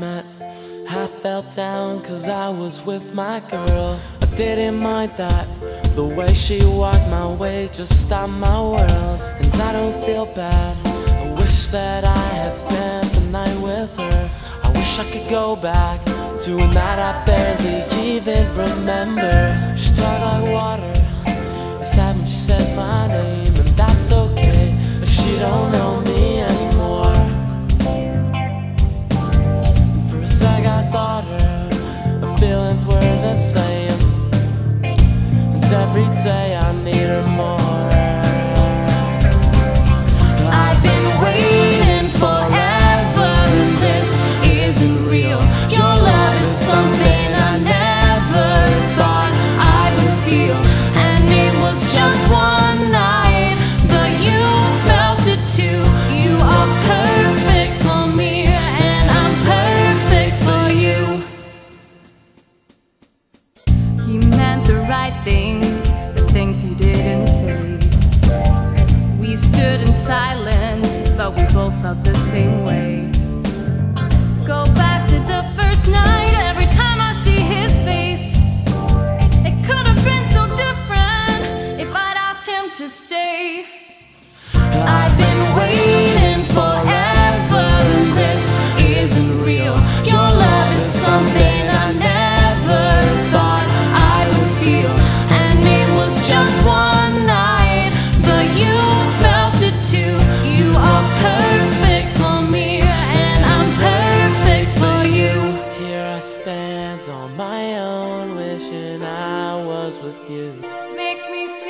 I felt down cause I was with my girl. I didn't mind that, the way she walked my way just stopped my world. And I don't feel bad, I wish that I had spent the night with her. I wish I could go back to a night I barely even remember. She talked like water, it's sad when she says my name, right things, the things you didn't say. We stood in silence, but we both felt the same way. Go back to the first night, own, wishing I was with you. Make me feel.